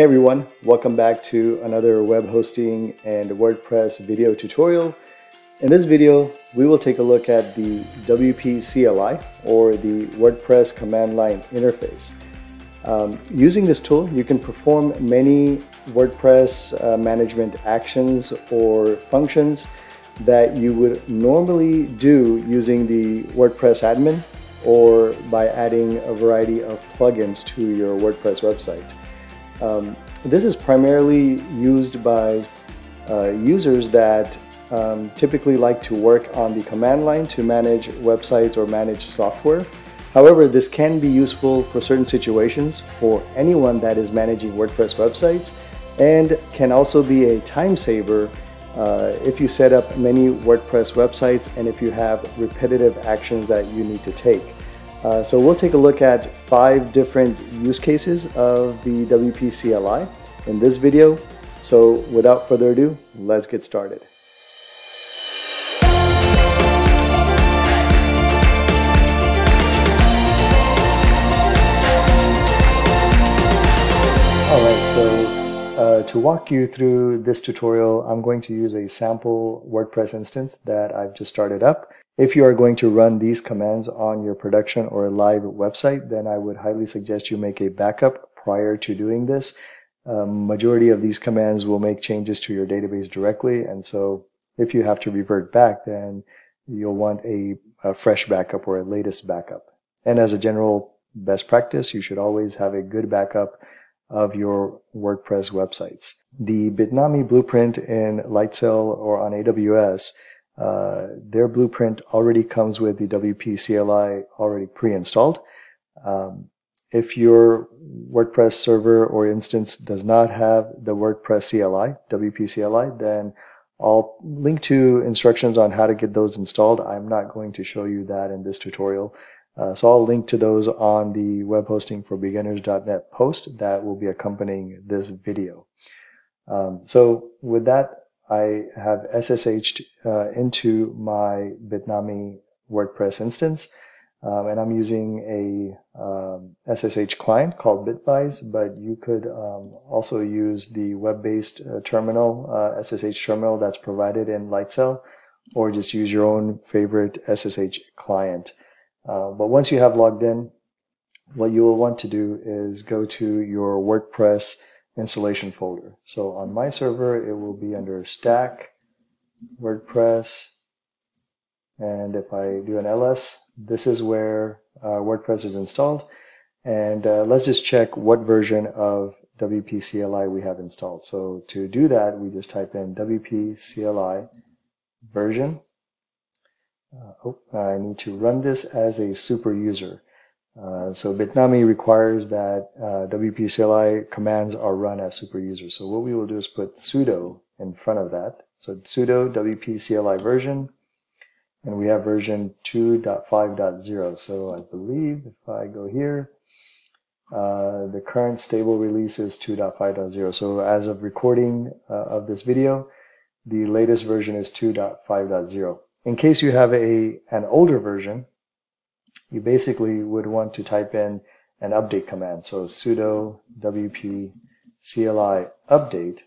Hey everyone, welcome back to another web hosting and WordPress video tutorial. In this video, we will take a look at the WP CLI or the WordPress command line interface. Um, using this tool, you can perform many WordPress uh, management actions or functions that you would normally do using the WordPress admin or by adding a variety of plugins to your WordPress website. Um, this is primarily used by uh, users that um, typically like to work on the command line to manage websites or manage software. However, this can be useful for certain situations for anyone that is managing WordPress websites and can also be a time saver uh, if you set up many WordPress websites and if you have repetitive actions that you need to take. Uh, so we'll take a look at five different use cases of the WP CLI in this video. So without further ado, let's get started. Alright, so uh, to walk you through this tutorial, I'm going to use a sample WordPress instance that I've just started up. If you are going to run these commands on your production or live website, then I would highly suggest you make a backup prior to doing this. Um, majority of these commands will make changes to your database directly, and so if you have to revert back, then you'll want a, a fresh backup or a latest backup. And as a general best practice, you should always have a good backup of your WordPress websites. The Bitnami blueprint in Lightsail or on AWS uh, their blueprint already comes with the WP CLI already pre-installed. Um, if your WordPress server or instance does not have the WordPress CLI, WP CLI, then I'll link to instructions on how to get those installed. I'm not going to show you that in this tutorial. Uh, so I'll link to those on the web hosting for beginners.net post that will be accompanying this video. Um, so with that I have SSH'd uh, into my Bitnami WordPress instance. Um, and I'm using a um, SSH client called Bitvise, but you could um, also use the web-based uh, terminal, uh, SSH terminal that's provided in Lightsail, or just use your own favorite SSH client. Uh, but once you have logged in, what you will want to do is go to your WordPress installation folder. So on my server, it will be under stack, WordPress, and if I do an ls, this is where uh, WordPress is installed. And uh, let's just check what version of WP CLI we have installed. So to do that, we just type in WP CLI version. Uh, oh, I need to run this as a super user. Uh, so Bitnami requires that uh, WP CLI commands are run as super user. So what we will do is put sudo in front of that. So sudo WP CLI version, and we have version 2.5.0. So I believe if I go here, uh, the current stable release is 2.5.0. So as of recording uh, of this video, the latest version is 2.5.0. In case you have a an older version, you basically would want to type in an update command. So sudo wp CLI update,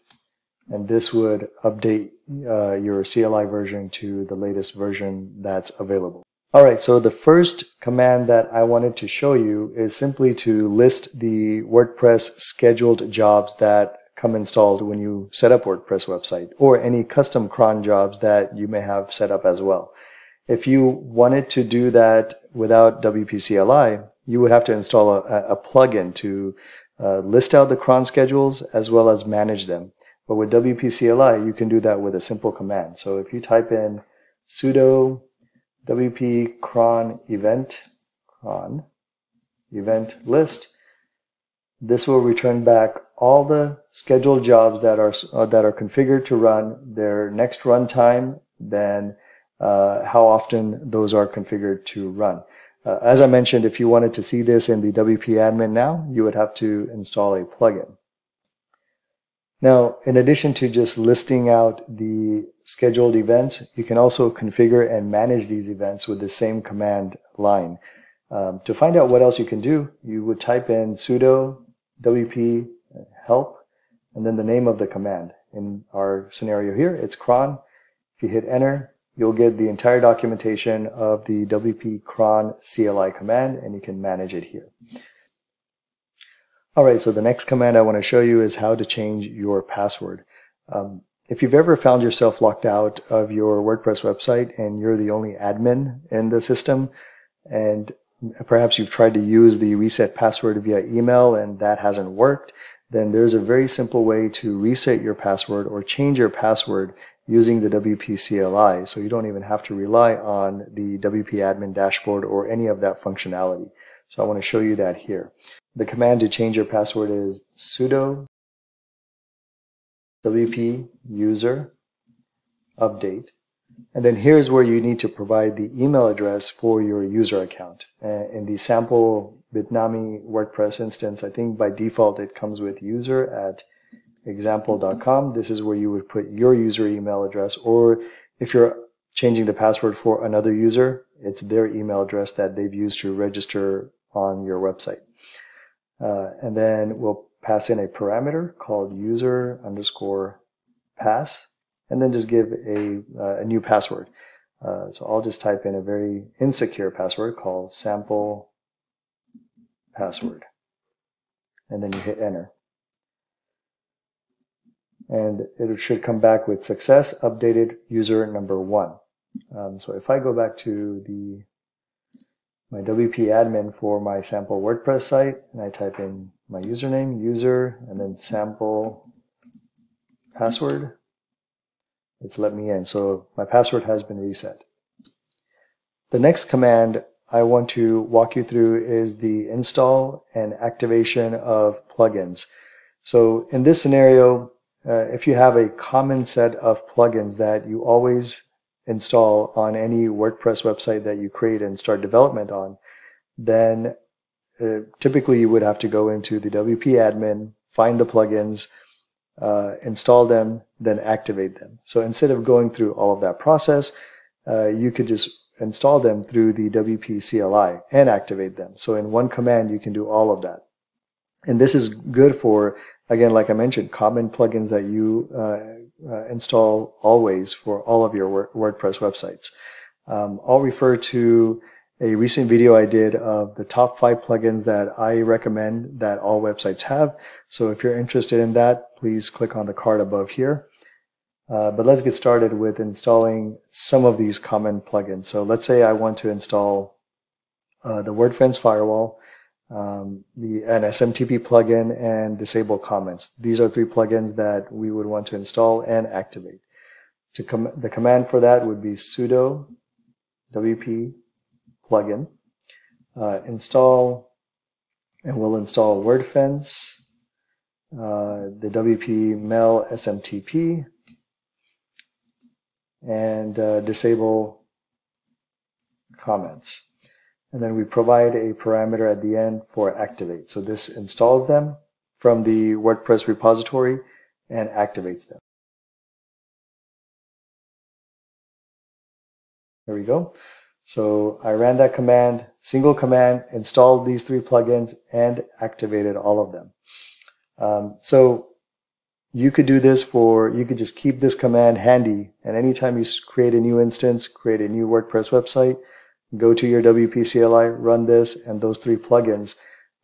and this would update uh, your CLI version to the latest version that's available. All right, so the first command that I wanted to show you is simply to list the WordPress scheduled jobs that come installed when you set up WordPress website or any custom cron jobs that you may have set up as well. If you wanted to do that without WP CLI, you would have to install a, a plugin to uh, list out the cron schedules as well as manage them. But with WP CLI, you can do that with a simple command. So if you type in sudo wp cron event cron event list, this will return back all the scheduled jobs that are uh, that are configured to run their next runtime, then uh, how often those are configured to run. Uh, as I mentioned, if you wanted to see this in the WP admin now, you would have to install a plugin. Now, in addition to just listing out the scheduled events, you can also configure and manage these events with the same command line. Um, to find out what else you can do, you would type in sudo wp help and then the name of the command. In our scenario here, it's cron. If you hit enter, you'll get the entire documentation of the WP cron CLI command and you can manage it here. All right, so the next command I want to show you is how to change your password. Um, if you've ever found yourself locked out of your WordPress website and you're the only admin in the system, and perhaps you've tried to use the reset password via email and that hasn't worked, then there's a very simple way to reset your password or change your password using the WP CLI. So you don't even have to rely on the WP admin dashboard or any of that functionality. So I want to show you that here. The command to change your password is sudo WP user update. And then here's where you need to provide the email address for your user account. In the sample Bitnami WordPress instance, I think by default it comes with user at example.com. This is where you would put your user email address, or if you're changing the password for another user, it's their email address that they've used to register on your website. Uh, and then we'll pass in a parameter called user underscore pass, and then just give a, uh, a new password. Uh, so I'll just type in a very insecure password called sample password. And then you hit enter. And it should come back with success updated user number one. Um, so if I go back to the my WP admin for my sample WordPress site and I type in my username, user, and then sample password, it's let me in. So my password has been reset. The next command I want to walk you through is the install and activation of plugins. So in this scenario, uh, if you have a common set of plugins that you always install on any WordPress website that you create and start development on, then uh, typically you would have to go into the WP admin, find the plugins, uh, install them, then activate them. So instead of going through all of that process, uh, you could just install them through the WP CLI and activate them. So in one command, you can do all of that. And this is good for, again, like I mentioned, common plugins that you uh, uh, install always for all of your WordPress websites. Um, I'll refer to a recent video I did of the top five plugins that I recommend that all websites have. So if you're interested in that, please click on the card above here. Uh, but let's get started with installing some of these common plugins. So let's say I want to install uh, the WordFence firewall, um, the an SMTP plugin, and disable comments. These are three plugins that we would want to install and activate. To com the command for that would be sudo wp plugin, uh, install, and we'll install WordFence, uh, the WP Mail SMTP, and uh, disable comments. And then we provide a parameter at the end for activate. So this installs them from the WordPress repository and activates them. There we go. So I ran that command, single command, installed these three plugins and activated all of them. Um, so you could do this for, you could just keep this command handy and anytime you create a new instance, create a new WordPress website, go to your WP CLI, run this and those three plugins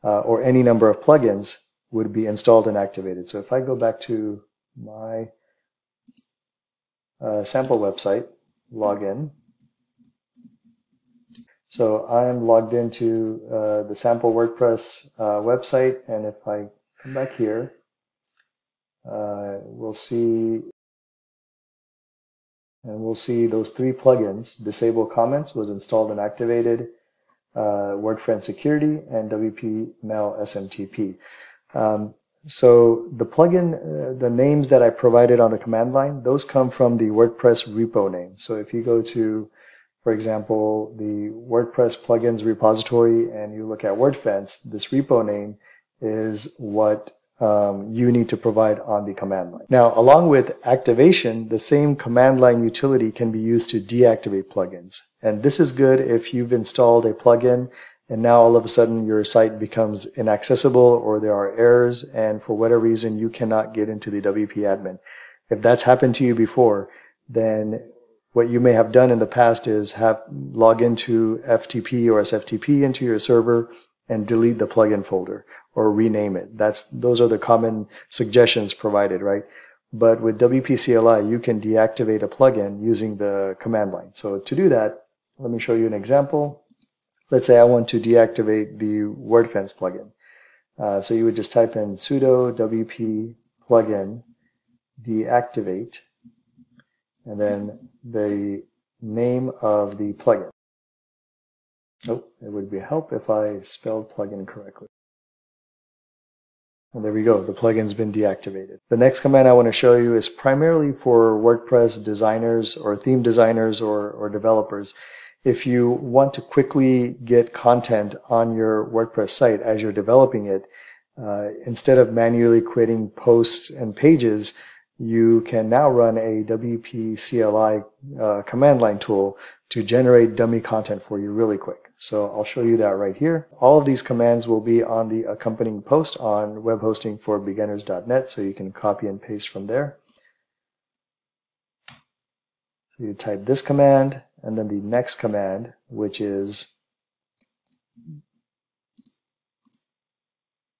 uh, or any number of plugins would be installed and activated. So if I go back to my uh, sample website, log in, so I'm logged into uh, the sample WordPress uh, website, and if I come back here, uh, we'll see, and we'll see those three plugins. Disable comments was installed and activated, uh, WordFence Security, and WP Mail SMTP. Um, so the plugin, uh, the names that I provided on the command line, those come from the WordPress repo name. So if you go to for example, the WordPress plugins repository and you look at WordFence, this repo name is what um, you need to provide on the command line. Now, along with activation, the same command line utility can be used to deactivate plugins. And this is good if you've installed a plugin and now all of a sudden your site becomes inaccessible or there are errors and for whatever reason you cannot get into the WP admin. If that's happened to you before, then what you may have done in the past is have log into FTP or SFTP into your server and delete the plugin folder or rename it. That's those are the common suggestions provided, right? But with WP CLI, you can deactivate a plugin using the command line. So to do that, let me show you an example. Let's say I want to deactivate the WordFence plugin. Uh, so you would just type in sudo wp plugin deactivate and then the name of the plugin. Oh, it would be help if I spelled plugin correctly. And there we go, the plugin's been deactivated. The next command I want to show you is primarily for WordPress designers or theme designers or, or developers. If you want to quickly get content on your WordPress site as you're developing it, uh, instead of manually creating posts and pages, you can now run a WP CLI uh, command line tool to generate dummy content for you really quick. So I'll show you that right here. All of these commands will be on the accompanying post on webhostingforbeginners.net so you can copy and paste from there. So you type this command and then the next command, which is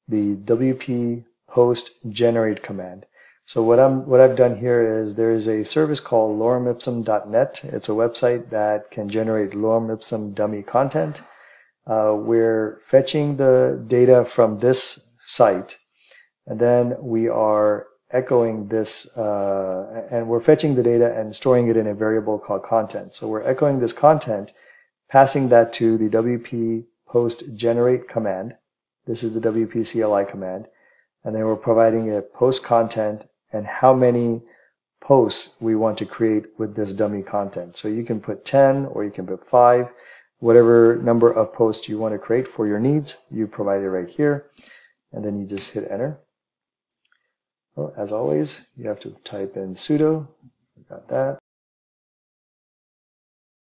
the wp post generate command. So what I'm what I've done here is there is a service called loremipsum.net. It's a website that can generate lorem dummy content. Uh, we're fetching the data from this site, and then we are echoing this, uh, and we're fetching the data and storing it in a variable called content. So we're echoing this content, passing that to the WP post generate command. This is the WP CLI command. And then we're providing a post content and how many posts we want to create with this dummy content. So you can put 10 or you can put 5, whatever number of posts you want to create for your needs, you provide it right here. And then you just hit enter. Well, as always, you have to type in sudo, got that.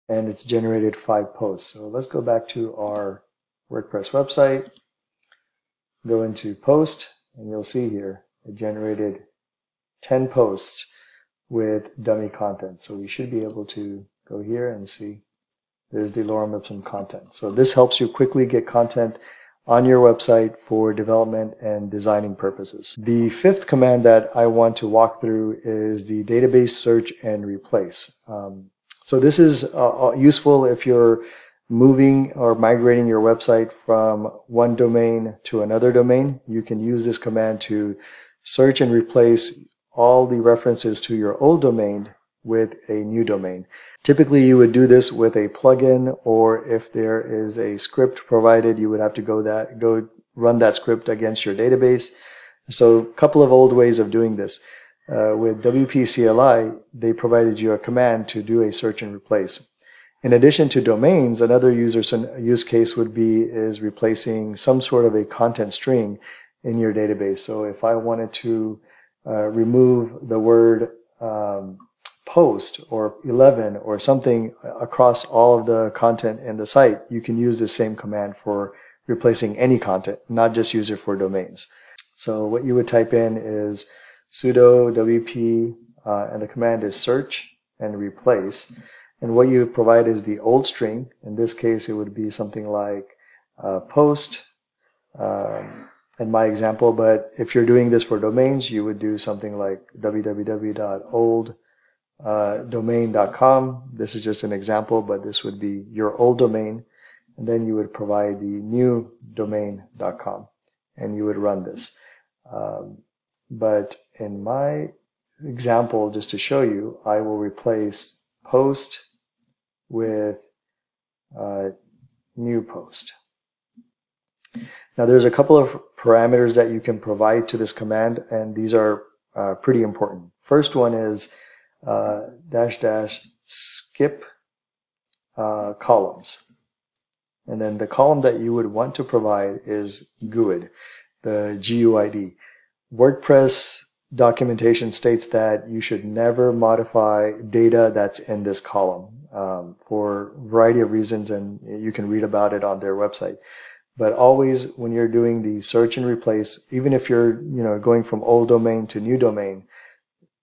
And it's generated five posts. So let's go back to our WordPress website, go into post, and you'll see here, it generated 10 posts with dummy content. So we should be able to go here and see there's the lorem ipsum content. So this helps you quickly get content on your website for development and designing purposes. The fifth command that I want to walk through is the database search and replace. Um, so this is uh, uh useful if you're moving or migrating your website from one domain to another domain. You can use this command to search and replace all the references to your old domain with a new domain. Typically, you would do this with a plugin, or if there is a script provided, you would have to go that go run that script against your database. So, a couple of old ways of doing this. Uh, with WP CLI, they provided you a command to do a search and replace. In addition to domains, another user use case would be is replacing some sort of a content string in your database. So, if I wanted to uh, remove the word um, post or 11 or something across all of the content in the site, you can use the same command for replacing any content, not just use it for domains. So what you would type in is sudo wp uh, and the command is search and replace. And what you provide is the old string. In this case, it would be something like uh, post um, in my example. But if you're doing this for domains, you would do something like www.old uh, This is just an example, but this would be your old domain. And then you would provide the new domain.com and you would run this. Um, but in my example, just to show you, I will replace post with uh, new post. Now there's a couple of parameters that you can provide to this command and these are uh, pretty important. First one is uh, dash dash skip uh, columns. And then the column that you would want to provide is GUID, the GUID. WordPress documentation states that you should never modify data that's in this column. um, for a variety of reasons, and you can read about it on their website. But always, when you're doing the search and replace, even if you're you know going from old domain to new domain,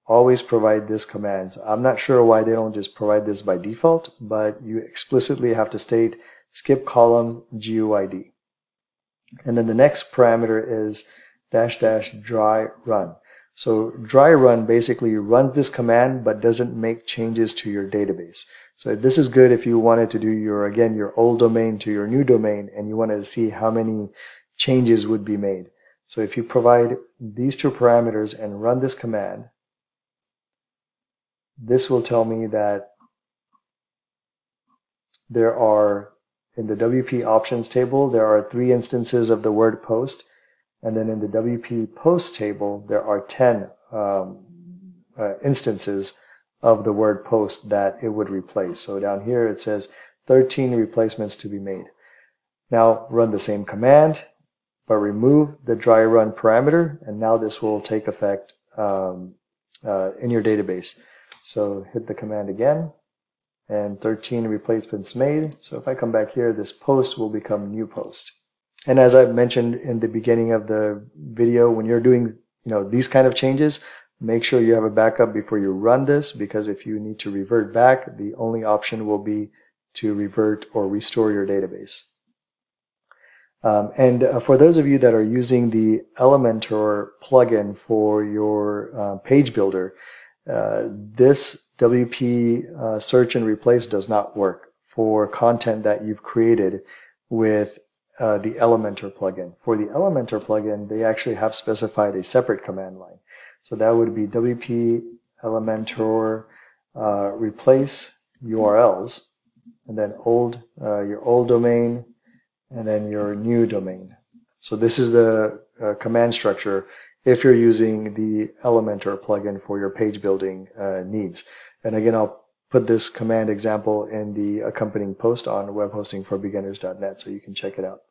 always provide this commands. I'm not sure why they don't just provide this by default, but you explicitly have to state skip columns GUID. And then the next parameter is dash dash dry run. So dry run basically runs this command but doesn't make changes to your database. So this is good if you wanted to do your, again, your old domain to your new domain and you wanted to see how many changes would be made. So if you provide these two parameters and run this command, this will tell me that there are, in the WP options table, there are three instances of the word post and then in the WP post table, there are 10 um, uh, instances of the word post that it would replace. So down here it says 13 replacements to be made. Now run the same command, but remove the dry run parameter, and now this will take effect um, uh, in your database. So hit the command again, and 13 replacements made. So if I come back here, this post will become new post. And as I mentioned in the beginning of the video, when you're doing you know these kind of changes, make sure you have a backup before you run this because if you need to revert back, the only option will be to revert or restore your database. Um, and uh, for those of you that are using the Elementor plugin for your uh, page builder, uh, this WP uh, search and replace does not work for content that you've created with uh, the Elementor plugin. For the Elementor plugin, they actually have specified a separate command line. So that would be WP Elementor uh, replace URLs, and then old uh, your old domain, and then your new domain. So this is the uh, command structure if you're using the Elementor plugin for your page building uh, needs. And again, I'll put this command example in the accompanying post on webhostingforbeginners.net so you can check it out.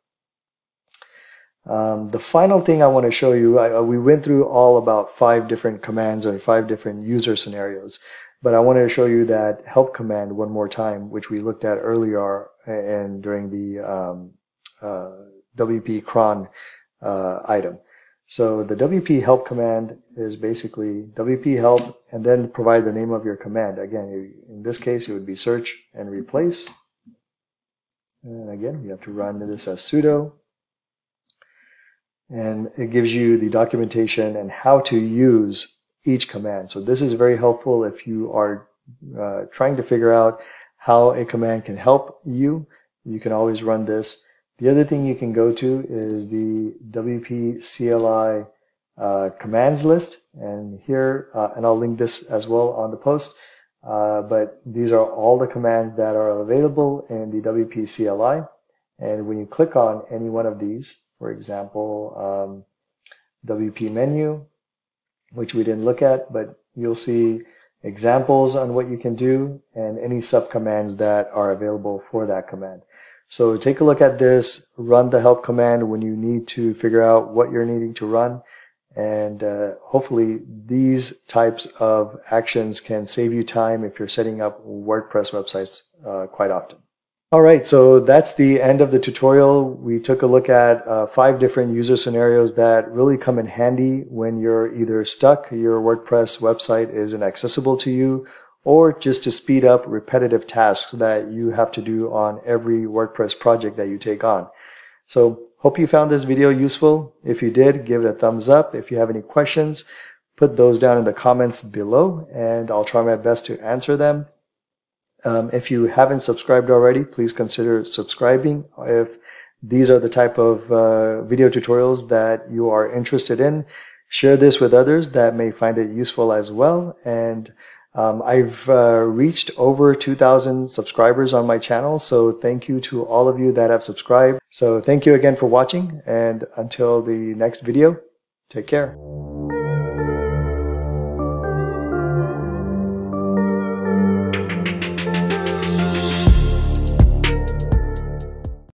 Um, the final thing I want to show you, I, uh, we went through all about five different commands and five different user scenarios, but I wanted to show you that help command one more time, which we looked at earlier and during the um, uh, WP cron uh, item. So the WP help command is basically WP help and then provide the name of your command. Again, in this case, it would be search and replace. And again, you have to run this as sudo and it gives you the documentation and how to use each command. So this is very helpful if you are uh, trying to figure out how a command can help you. You can always run this. The other thing you can go to is the WP CLI uh, commands list. And here, uh, and I'll link this as well on the post. Uh, but these are all the commands that are available in the WP CLI. And when you click on any one of these, for example, um, WP menu, which we didn't look at, but you'll see examples on what you can do and any subcommands that are available for that command. So take a look at this, run the help command when you need to figure out what you're needing to run. And uh, hopefully these types of actions can save you time if you're setting up WordPress websites uh, quite often. All right, so that's the end of the tutorial. We took a look at uh, five different user scenarios that really come in handy when you're either stuck, your WordPress website is inaccessible to you, or just to speed up repetitive tasks that you have to do on every WordPress project that you take on. So hope you found this video useful. If you did, give it a thumbs up. If you have any questions, put those down in the comments below and I'll try my best to answer them. Um, if you haven't subscribed already, please consider subscribing. If these are the type of uh, video tutorials that you are interested in, share this with others that may find it useful as well. And um, I've uh, reached over 2,000 subscribers on my channel, so thank you to all of you that have subscribed. So thank you again for watching, and until the next video, take care.